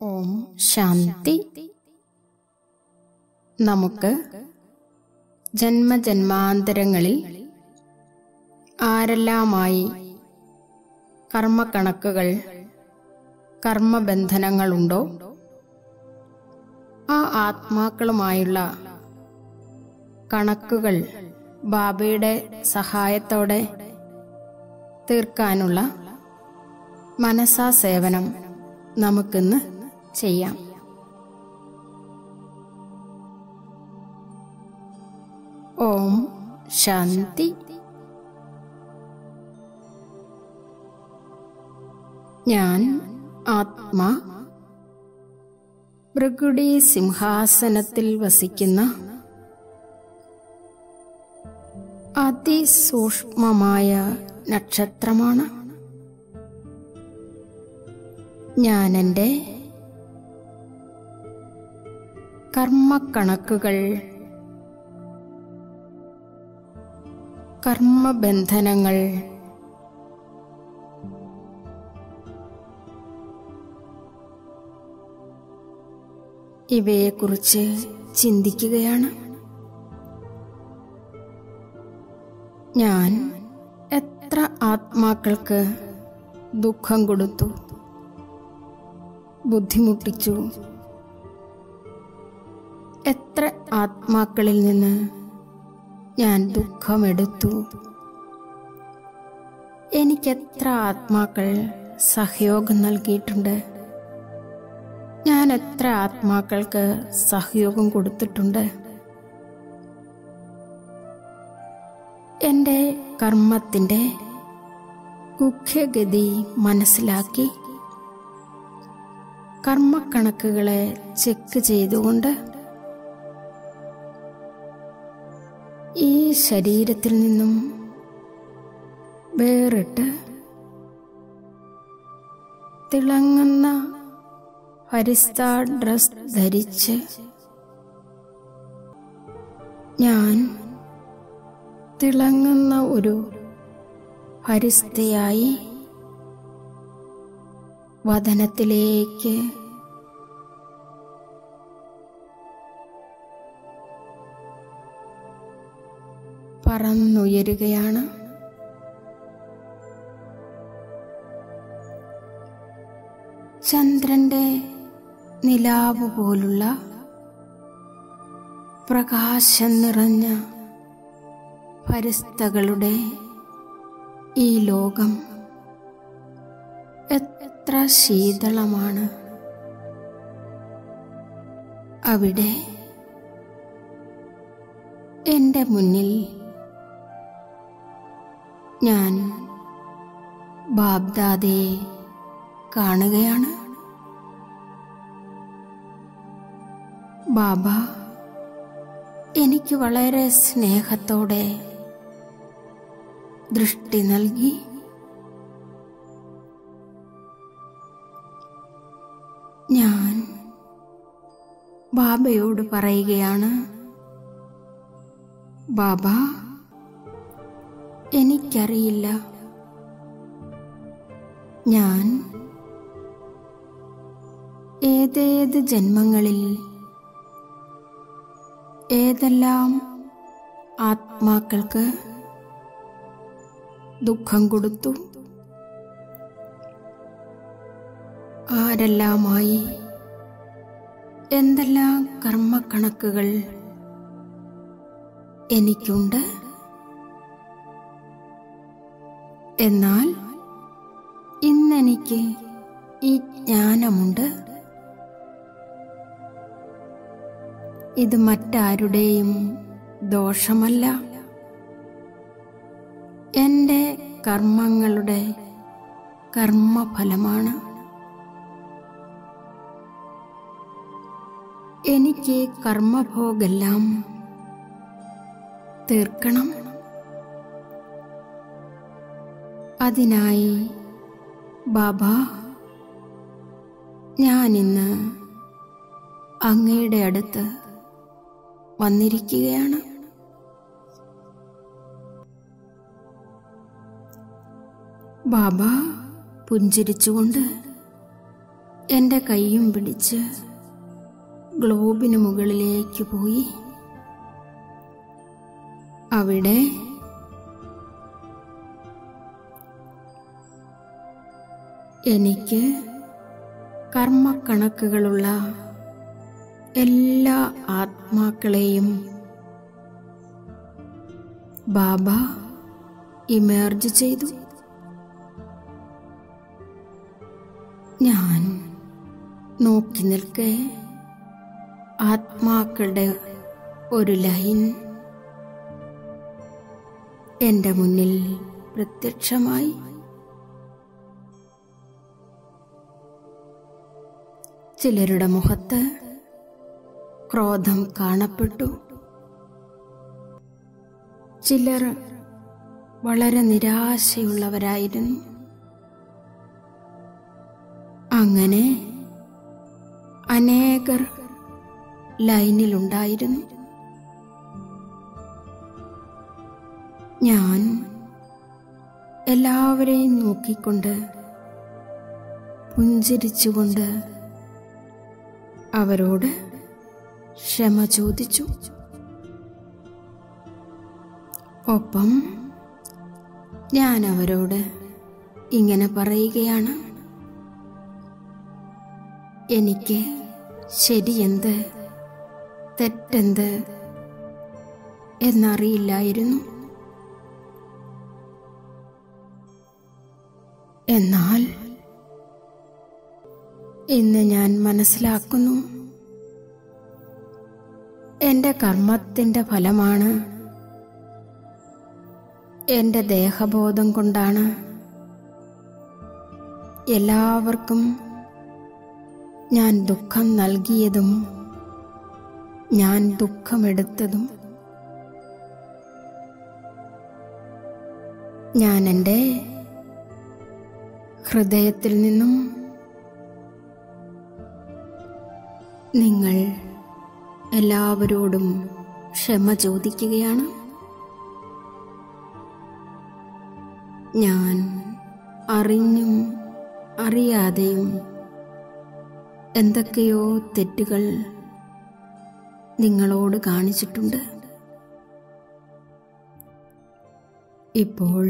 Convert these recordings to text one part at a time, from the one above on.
ഓം ശാന്തി. നമുക്ക് ജന്മജന്മാന്തരങ്ങളിൽ ആരെല്ലാമായി കർമ്മക്കണക്കുകൾ കർമ്മബന്ധനങ്ങളുണ്ടോ? ആ ആത്മാക്കളുമായുള്ള കണക്കുകൾ ബാബയുടെ സഹായത്തോടെ തീർക്കാനുള്ള മനസാ സേവനം നമുക്കിന്ന് ചെയ്യാം. ഓം ശാന്തി. ഞാൻ ആത്മ. ഭൃഗുടി സിംഹാസനത്തിൽ വസിക്കുന്ന അതിസൂക്ഷ്മമായ നക്ഷത്രമാണ്. ഞാൻ കർമ്മക്കണക്കുകൾ. കർമ്മബന്ധനങ്ങൾ. ഇവയെക്കുറിച്ച് ചിന്തിക്കുകയാണ്. ഞാൻ എത്ര ആത്മാക്കൾക്ക് ദുഃഖം കൊടുത്തു ബുദ്ധിമുട്ടിച്ചു എത്ര ആത്മാക്കളിൽ നിന്ന് ഞാൻ ദുഃഖമെടുത്തു? എനിക്കെത്ര ആത്മാക്കൾ സഹയോഗം നൽകിയിട്ടുണ്ട്? ഞാൻ എത്ര ആത്മാക്കൾക്ക് സഹയോഗം കൊടുത്തിട്ടുണ്ട്? എന്റെ കർമ്മത്തിന്റെ മുഖ്യഗതി മനസ്സിലാക്കി കർമ്മക്കണക്കുകളെ ചെക്ക് ചെയ്തുകൊണ്ട് ഈ ശരീരത്തിൽ നിന്നും വേറിട്ട് തിളങ്ങുന്ന ഹരിസ്ത ഡ്രസ് ധരിച്ച് ഞാൻ തിളങ്ങുന്ന ഒരു ഹരിസ്തയായി വതനത്തിലേക്ക് പറന്നുയരുകയാണ് ചന്ദ്രന്റെ നിലാവ് പോലുള്ള പ്രകാശം നിറഞ്ഞ പരിസ്ഥകളുടെ ഈ ലോകം എത്ര ശീതളമാണ്. അവിടെ എന്റെ മുന്നിൽ ഞാൻ ബാബ്ദാദയെ കാണുകയാണ്. ബാബ എനിക്ക് വളരെ സ്നേഹത്തോടെ ദൃഷ്ടി നൽകി. ഞാൻ ബാബയോട് പറയുകയാണ് ബാബ എനിക്കറിയില്ല. ഞാൻ ഏതേത് ജന്മങ്ങളിൽ ഏതെല്ലാം ആത്മാക്കൾക്ക് ദുഃഖം കൊടുത്തു? ആരെല്ലാമായി? എന്തെല്ലാം കർമ്മക്കണക്കുകൾ എനിക്കുണ്ട്? എന്നാൽ ഇന്നെനിക്ക് ഈ ജ്ഞാനമുണ്ട്. ഇത് മറ്റാരുടെയും ദോഷമല്ല. എന്റെ കർമ്മങ്ങളുടെ കർമ്മഫലമാണ്. എനിക്ക് കർമ്മഭോഗെല്ലാം തീർക്കണം. അതിനായി ബാബ ഞാനിന്ന് അങ്ങയുടെ അടുത്ത് വന്നിരിക്കുകയാണ്. ബാബ പുഞ്ചിരിച്ചുകൊണ്ട് എന്റെ കൈയും പിടിച്ച് ഗ്ലോബിന് മുകളിലേക്ക് പോയി. അവിടെ എനിക്ക് കർമ്മക്കണക്കുകളുള്ള എല്ലാ ആത്മാക്കളെയും ബാബ ഇമേർജ് ചെയ്തു. ഞാൻ നോക്കി നിൽക്കെ ആത്മാക്കളുടെ ഒരു ലൈൻ എന്റെ മുന്നിൽ പ്രത്യക്ഷമായി. ചിലരുടെ മുഖത്ത് ക്രോധം കാണപ്പെട്ടു. ചിലർ വളരെ നിരാശയുള്ളവരായിരുന്നു. അങ്ങനെ അനേകർ ലൈനിലുണ്ടായിരുന്നു. ഞാൻ എല്ലാവരെയും നോക്കിക്കൊണ്ട് പുഞ്ചിരിച്ചുകൊണ്ട് അവരോട് ക്ഷമ ചോദിച്ചു. ഒപ്പം ഞാൻ അവരോട് ഇങ്ങനെ പറയുകയാണ്. എനിക്ക് ശരിയെന്ത് തെറ്റെന്ത് എന്നറിയില്ലായിരുന്നു. എന്നാൽ ഇന്ന് ഞാൻ മനസ്സിലാക്കുന്നു. എന്റെ കർമ്മത്തിന്റെ ഫലമാണ് എന്റെ ദേഹബോധം കൊണ്ടാണ് എല്ലാവർക്കും ഞാൻ ദുഃഖം നൽകിയതും ഞാൻ ദുഃഖമെടുത്തതും. ഞാൻ എന്റെ ഹൃദയത്തിൽ നിന്നും നിങ്ങൾ എല്ലാവരോടും ക്ഷമ ചോദിക്കുകയാണ്. ഞാൻ അറിഞ്ഞും അറിയാതെയും എന്തൊക്കെയോ തെറ്റുകൾ നിങ്ങളോട് കാണിച്ചിട്ടുണ്ട്. ഇപ്പോൾ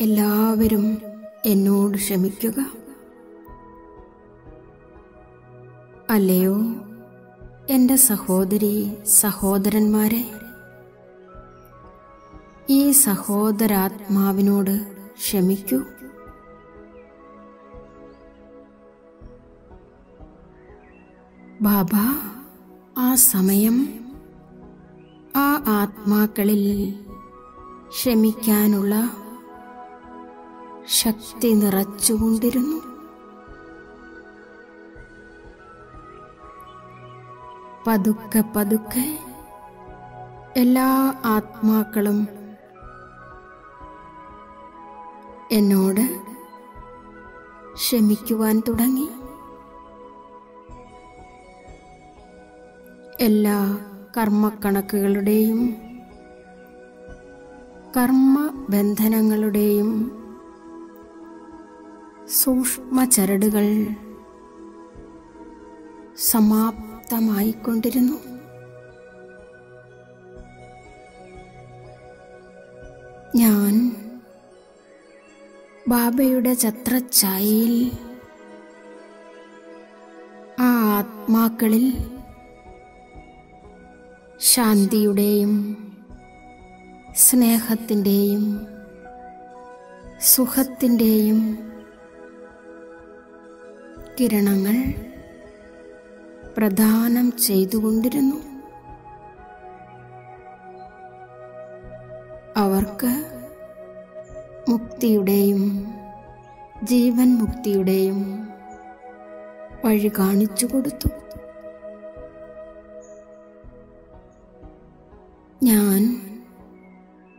എല്ലാവരും എന്നോട് ക്ഷമിക്കുക. അല്ലയോ എന്റെ സഹോദരി സഹോദരന്മാരെ? ഈ സഹോദരാത്മാവിനോട് ക്ഷമിക്കൂ. ബാബ ആ സമയം ആ ആത്മാക്കളിൽ ക്ഷമിക്കാനുള്ള ശക്തി നിറച്ചുകൊണ്ടിരുന്നു. പതുക്കെ പതുക്കെ എല്ലാ ആത്മാക്കളും എന്നോട് ക്ഷമിക്കുവാൻ തുടങ്ങി. എല്ലാ കർമ്മക്കണക്കുകളുടെയും കർമ്മബന്ധനങ്ങളുടെയും സൂക്ഷ്മ ചരടുകൾ സമാപ്തമായിക്കൊണ്ടിരുന്നു ഞാൻ ബാബയുടെ ചത്രച്ചായയിൽ ആ ആത്മാക്കളിൽ ശാന്തിയുടെയും സ്നേഹത്തിന്റെയും സുഖത്തിന്റെയും കിരണങ്ങൾ പ്രദാനം ചെയ്തുകൊണ്ടിരുന്നു. അവർക്ക് മുക്തിയുടെയും ജീവൻ മുക്തിയുടെയും വഴി കാണിച്ചു കൊടുത്തു. ഞാൻ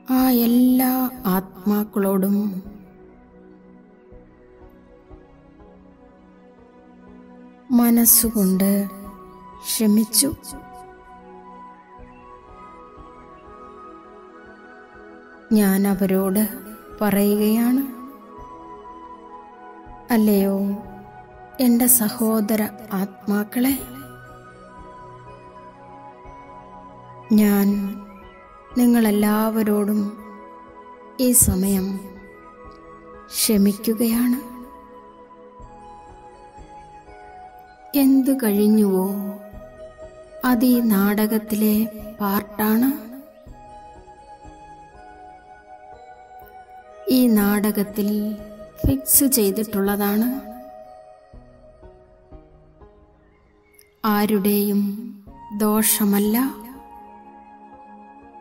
ആ എല്ലാ ആത്മാക്കളോടും മനസ്സുകൊണ്ട് ക്ഷമിച്ചു. ഞാൻ അവരോട് പറയുകയാണ്. അല്ലയോ എന്റെ സഹോദര ആത്മാക്കളെ ഞാൻ നിങ്ങളെല്ലാവരോടും ഈ സമയം ക്ഷമിക്കുകയാണ്. എന്തു കഴിഞ്ഞുവോ അത് നാടകത്തിലെ പാർട്ടാണ്. ഈ നാടകത്തിൽ ഫിക്സ് ചെയ്തിട്ടുള്ളതാണ്. ആരുടെയും ദോഷമല്ല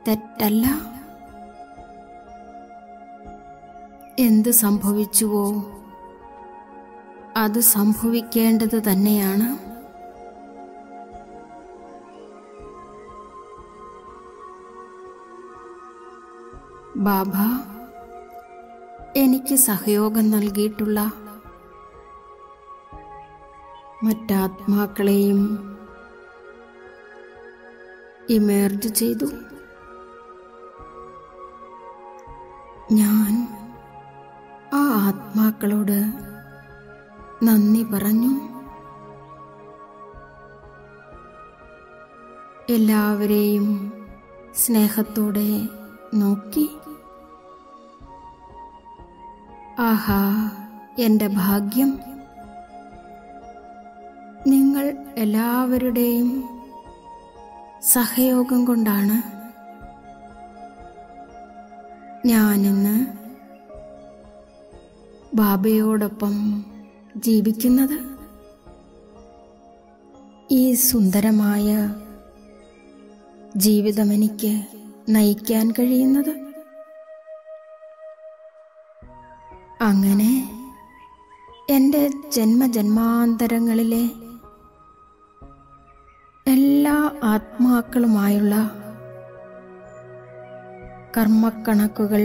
തെറ്റല്ല. എന്ത് സംഭവിച്ചുവോ അത് സംഭവിക്കേണ്ടത് തന്നെയാണ്. ബാബ എനിക്ക് സഹയോഗം നൽകിയിട്ടുള്ള മറ്റാത്മാക്കളെയും ഇമേർജ് ചെയ്തു. ഞാൻ ആ ആത്മാക്കളോട് നന്ദി പറഞ്ഞു. എല്ലാവരെയും സ്നേഹത്തോടെ നോക്കി. ആഹാ എന്റെ ഭാഗ്യം. നിങ്ങൾ എല്ലാവരുടെയും സഹയോഗം കൊണ്ടാണ് ഞാനിന്ന് ബാബയോടൊപ്പം ജീവിക്കുന്നത്. ഈ സുന്ദരമായ ജീവിതം എനിക്ക് നയിക്കാൻ കഴിയുന്നത്. അങ്ങനെ എന്റെ ജന്മജന്മാന്തരങ്ങളിലെ എല്ലാ ആത്മാക്കളുമായുള്ള കർമ്മക്കണക്കുകൾ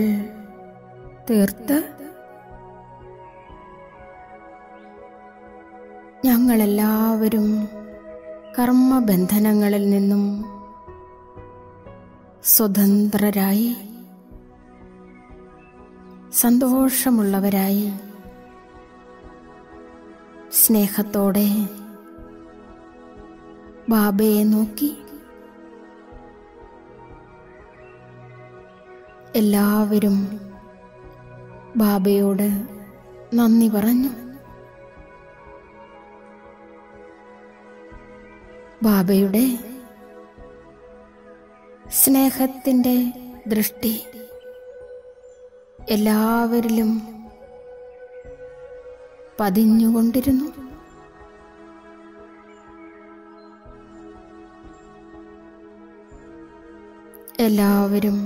തീർത്ത് ഞങ്ങളെല്ലാവരും കർമ്മബന്ധനങ്ങളിൽ നിന്നും സ്വതന്ത്രരായി സന്തോഷമുള്ളവരായി. സ്നേഹത്തോടെ ബാബയെ നോക്കി എല്ലാവരും ബാബയോട് നന്ദി പറഞ്ഞു. ബാബയുടെ സ്നേഹത്തിന്റെ ദൃഷ്ടി എല്ലാവരിലും പതിഞ്ഞുകൊണ്ടിരുന്നു. എല്ലാവരും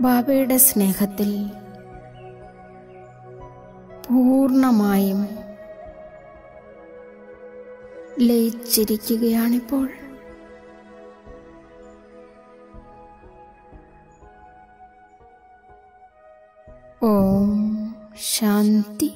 ബാബയുടെ സ്നേഹത്തിൽ പൂർണമായും ലയിച്ചിരിക്കുകയാണിപ്പോൾ. ഓം ശാന്തി